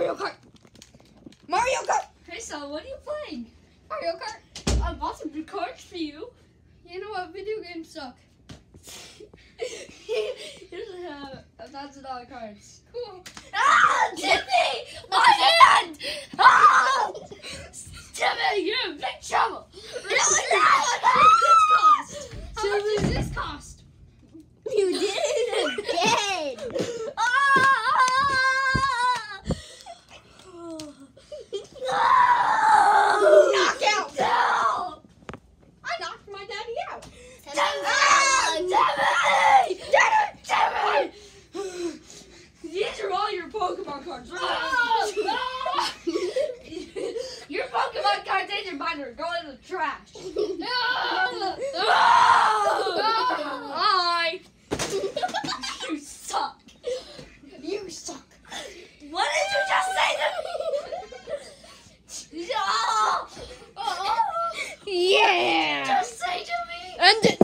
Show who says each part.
Speaker 1: Mario Kart.
Speaker 2: Mario Kart.
Speaker 1: Hey, son, what are you playing? Mario Kart. I bought some cards for you. You know what? Video games suck. Here's a, a thousand dollar cards. Cool. Ah, Timmy! Pokemon cards. Oh, no! no! your Pokemon cards and your mine are going to the trash. No! no! no! Bye! you suck.
Speaker 2: You suck.
Speaker 1: What did you just say to me? oh!
Speaker 2: Yeah! Just
Speaker 1: say to me.
Speaker 2: And.